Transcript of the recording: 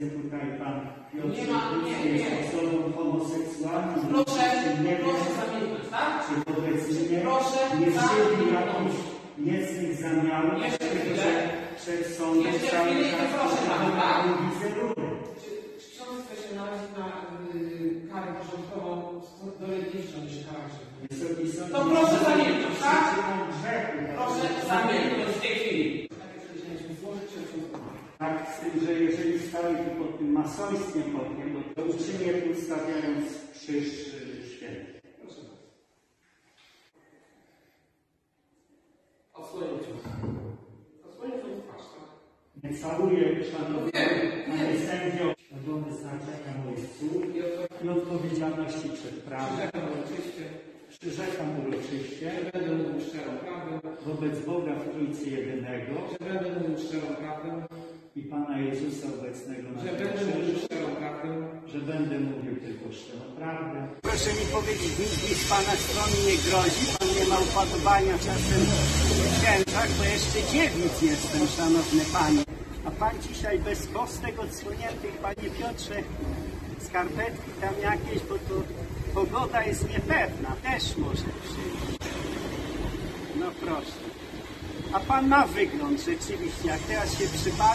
Tutaj pan Piotr Nie ma, nie, jest nie. osobą homoseksualną. Proszę, Czy nie proszę zamilknąć, tak? czy powiedzmy nie, Proszę nie żywi jakichś niecnych zamiarów, Jeszcze chwilę. że przed sądem Jeszcze cały chwilę i czas proszę pana, tak? wizerunek. Czy ksiądz chce się narazić na y, karę porządkową doletniejszą niż kara grzechów? Wysoki sądzie, To proszę zamilknąć, tak? przyczyną grzechu, Proszę tak? Tak, z tym, że jeżeli stoi tu pod tym masońskim okiem, to uczynię tu stawiając krzyż y, święty. Proszę bardzo. Odsłonię ksiądz. Odsłonię ksiądz twarz, tak? Nie całuję szanowny panie sędzio do wyznaczenia moich słów i odpowiedzialności przed prawem. przyrzekam uroczyście, Przyrzekam uroczyście że będę mówił szczerą prawdę, wobec Boga w Trójcy Jedynego że będę mówił szczerą prawdę, i Pana Jezusa obecnego na że tym będę mówił krzyżu, szczerą prawdę, że będę mówił tylko szczerą prawdę. Proszę mi powiedzieć, nic mi z Pana strony nie grozi, Pan nie ma upodobania czasem w księżach, bo jeszcze dziewic jestem, Szanowny Panie. A Pan dzisiaj bez kostek odsłoniętych, Panie Piotrze, skarpetki tam jakieś, bo to pogoda jest niepewna, też może przyjść. No proszę. A Pan ma wygląd rzeczywiście, jak teraz się przypatrzę,